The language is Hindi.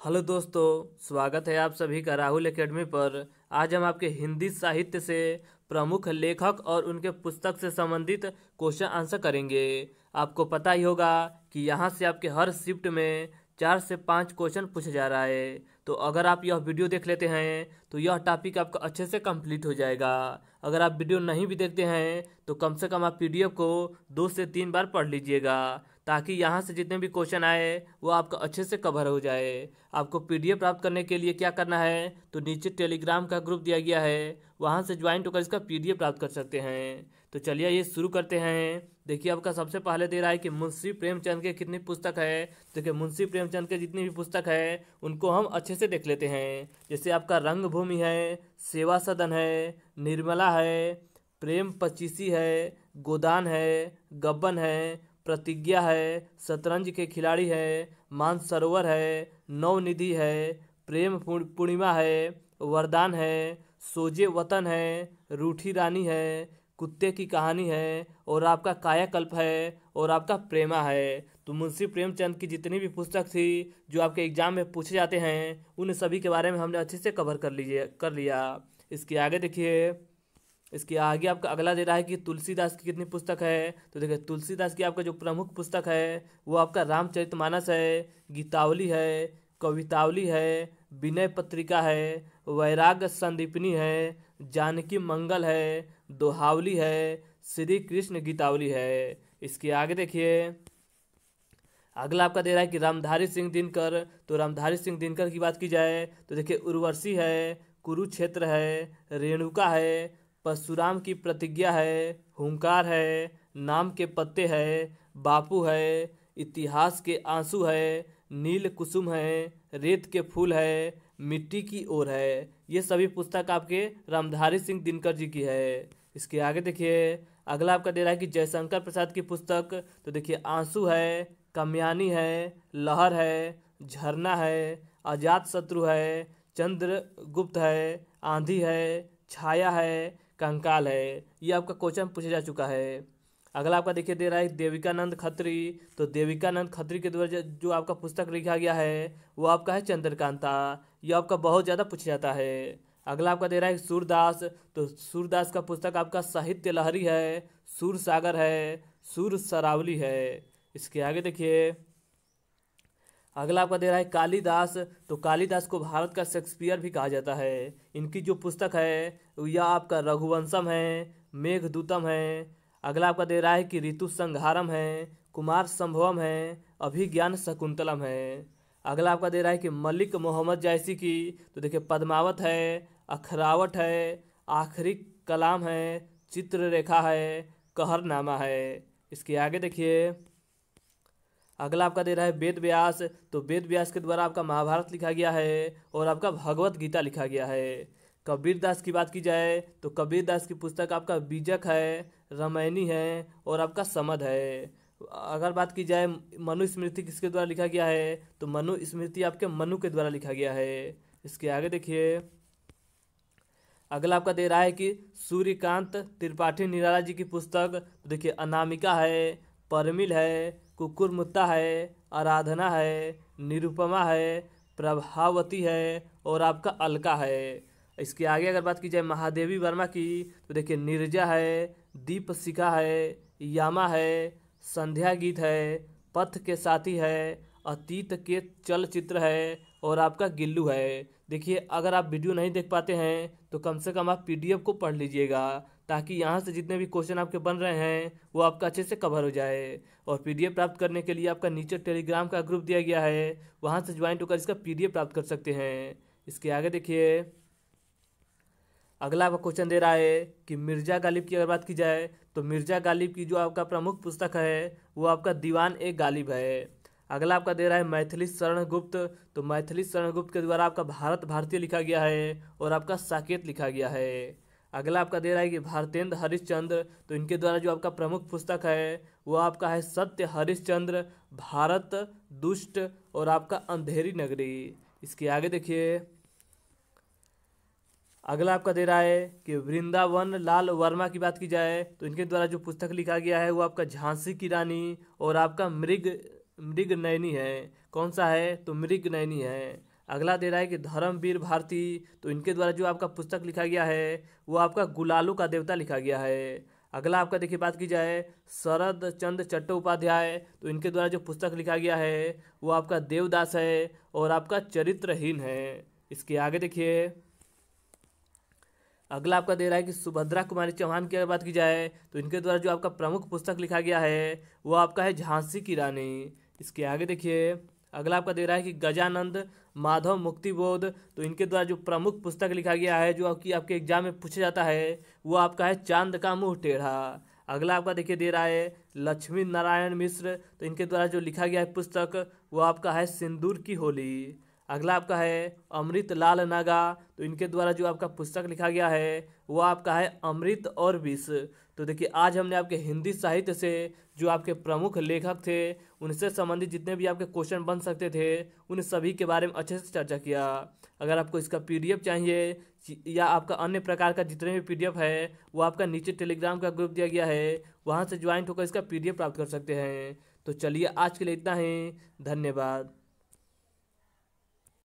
हेलो दोस्तों, स्वागत है आप सभी का राहुल एकेडमी पर। आज हम आपके हिंदी साहित्य से प्रमुख लेखक और उनके पुस्तक से संबंधित क्वेश्चन आंसर करेंगे। आपको पता ही होगा कि यहाँ से आपके हर शिफ्ट में चार से पाँच क्वेश्चन पूछा जा रहा है। तो अगर आप यह वीडियो देख लेते हैं तो यह टॉपिक आपका अच्छे से कंप्लीट हो जाएगा। अगर आप वीडियो नहीं भी देखते हैं तो कम से कम आप पीडीएफ को दो से तीन बार पढ़ लीजिएगा। ताकि यहाँ से जितने भी क्वेश्चन आए, वो आपका अच्छे से कवर हो जाए। आपको पीडीएफ प्राप्त करने के लिए क्या करना है? तो नीचे टेलीग्राम का ग्रुप दिया गया है। वहाँ से ज्वाइन होकर इसका पीडीएफ प्राप्त कर सकते हैं। तो चलिए ये शुरू करते हैं। देखिए, आपका सबसे पहले दे रहा है कि मुंशी प्रेमचंद के कितनी पुस्तक है? देखिए, मुंशी प्रेमचंद के जितनी भी पुस्तक है, उनको हम अच्छे से देख लेते हैं। जैसे आपका रंग भूमि है, सेवा सदन है, निर्मला है, प्रेम पचीसी है, गोदान है, गब्बन है प्रतिज्ञा है, शतरंज के खिलाड़ी है, मानसरोवर है, नवनिधि है, प्रेम पूर्णिमा है, वरदान है, सोजे वतन है, रूठी रानी है, कुत्ते की कहानी है, और आपका कायाकल्प है, और आपका प्रेमा है। तो मुंशी प्रेमचंद की जितनी भी पुस्तक थी, जो आपके एग्ज़ाम में पूछे जाते हैं, उन सभी के बारे में हमने अच्छे से कवर कर लीजिए, कर लिया। इसके आगे देखिए। इसके आगे आपका अगला दे रहा है कि तुलसीदास की कितनी पुस्तक है? तो देखिए, तुलसीदास की आपका जो प्रमुख पुस्तक है, वो आपका रामचरितमानस है, गीतावली है, कवितावली है, विनय पत्रिका है, वैराग्य संदीपनी है, जानकी मंगल है, दोहावली है, श्री कृष्ण गीतावली है। इसके आगे देखिए, अगला आपका दे रहा है कि रामधारी सिंह दिनकर। तो रामधारी सिंह दिनकर की बात की जाए तो देखिए, उर्वशी है, कुरुक्षेत्र है, रेणुका है परशुराम की प्रतिज्ञा है, हुंकार है, नाम के पत्ते है, बापू है, इतिहास के आँसू है, नील कुसुम है, रेत के फूल है, मिट्टी की ओर है। ये सभी पुस्तक आपके रामधारी सिंह दिनकर जी की है। इसके आगे देखिए, अगला आपका दे रहा है कि जयशंकर प्रसाद की पुस्तक तो देखिए, आँसू है, कमयानी है, लहर है, झरना है, अजात शत्रु है, चंद्रगुप्त है, आंधी है, छाया है कंकाल है, ये आपका क्वेश्चन पूछा जा चुका है। अगला आपका देखिए दे रहा है देविकानंद खत्री। तो देविकानंद खत्री के द्वारा जो आपका पुस्तक लिखा गया है, वो आपका है चंद्रकांता। ये आपका बहुत ज़्यादा पूछा जाता है। अगला आपका दे रहा है सूरदास। तो सूरदास का पुस्तक आपका साहित्य लहरी है सूर सागर है सूर सरावली है। इसके आगे देखिए। अगला आपका दे रहा है कालिदास। तो कालिदास को भारत का शेक्सपियर भी कहा जाता है। इनकी जो पुस्तक है, यह आपका रघुवंशम है, मेघदूतम है। अगला आपका दे रहा है कि ऋतु संहारम है, कुमार संभवम है, अभिज्ञान शकुंतलम है। अगला आपका दे रहा है कि मलिक मोहम्मद जैसी की तो देखिए पद्मावत है, अखरावट है, आखिरी कलाम है चित्र रेखा है, कहरनामा है। इसके आगे देखिए। अगला आपका दे रहा है वेद व्यास। तो वेद व्यास के द्वारा आपका महाभारत लिखा गया है और आपका भगवत गीता लिखा गया है। कबीर दास की बात की जाए तो कबीर दास की पुस्तक आपका बीजक है, रमैनी है और आपका समद है। अगर बात की जाए मनु स्मृति किसके द्वारा लिखा गया है? तो मनु स्मृति आपके मनु के द्वारा लिखा गया है। इसके आगे देखिए। अगला आपका दे रहा है कि सूर्यकांत त्रिपाठी निराला जी की पुस्तक तो देखिए, अनामिका है, परमिल है कुकुर मुत्ता है, आराधना है, निरुपमा है, प्रभावती है और आपका अलका है। इसके आगे अगर बात की जाए महादेवी वर्मा की तो देखिए निर्जा है दीप शिखा है, यामा है, संध्या गीत है, पथ के साथी है, अतीत के चलचित्र है और आपका गिल्लू है। देखिए अगर आप वीडियो नहीं देख पाते हैं तो कम से कम आप पीडीएफ को पढ़ लीजिएगा। ताकि यहाँ से जितने भी क्वेश्चन आपके बन रहे हैं, वो आपका अच्छे से कवर हो जाए। और पीडीएफ प्राप्त करने के लिए आपका नीचे टेलीग्राम का ग्रुप दिया गया है, वहाँ से ज्वाइन होकर इसका पीडीएफ प्राप्त कर सकते हैं। इसके आगे देखिए। अगला आपका क्वेश्चन दे रहा है कि मिर्ज़ा गालिब की अगर बात की जाए तो मिर्ज़ा गालिब की जो आपका प्रमुख पुस्तक है, वो आपका दीवान ए गालिब है। अगला आपका दे रहा है मैथिली शरण गुप्त तो मैथिली शरण गुप्त के द्वारा आपका भारत भारतीय लिखा गया है और आपका साकेत लिखा गया है। अगला आपका दे रहा है कि भारतेंद्र हरिश्चंद्र तो इनके द्वारा जो आपका प्रमुख पुस्तक है, वो आपका है सत्य हरिश्चंद्र, भारत दुष्ट और आपका अंधेरी नगरी। इसके आगे देखिए। अगला आपका दे रहा है कि वृंदावन लाल वर्मा की बात की जाए तो इनके द्वारा जो पुस्तक लिखा गया है, वो आपका झांसी की रानी और आपका मृग मृग नैनी है। कौन सा है? तो मृग नैनी है। अगला दे रहा है कि धर्मवीर भारती तो इनके द्वारा जो आपका पुस्तक लिखा गया है, वो आपका गुलालू का देवता लिखा गया है। अगला आपका देखिए बात की जाए, शरद चंद्र चट्टोपाध्याय तो इनके द्वारा जो पुस्तक लिखा गया है, वो आपका देवदास है और आपका चरित्रहीन है। इसके आगे देखिए। अगला आपका दे रहा है कि सुभद्रा कुमारी चौहान की अगर बात की जाए तो इनके द्वारा जो आपका प्रमुख पुस्तक लिखा गया है, वो आपका है झांसी की रानी। इसके आगे देखिए। अगला आपका दे रहा है कि गजानंद, माधव, मुक्तिबोध तो इनके द्वारा जो प्रमुख पुस्तक लिखा गया है, जो आपकी, आपके एग्ज़ाम में पूछा जाता है, वो आपका है चाँद का मुँह टेढ़ा। अगला आपका देखिए दे रहा है लक्ष्मी नारायण मिश्र तो इनके द्वारा जो लिखा गया है पुस्तक, वो आपका है सिंदूर की होली। अगला आपका है अमृत लाल नागा। तो इनके द्वारा जो आपका पुस्तक लिखा गया है, वो आपका है अमृत और विष। तो देखिए, आज हमने आपके हिंदी साहित्य से जो आपके प्रमुख लेखक थे, उनसे संबंधित जितने भी आपके क्वेश्चन बन सकते थे, उन सभी के बारे में अच्छे से चर्चा किया। अगर आपको इसका पीडीएफ चाहिए, या आपका अन्य प्रकार का जितने भी पीडीएफ है, वो आपका नीचे टेलीग्राम का ग्रुप दिया गया है, वहाँ से ज्वाइंट होकर इसका पीडीएफ प्राप्त कर सकते हैं। तो चलिए, आज के लिए इतना ही। धन्यवाद।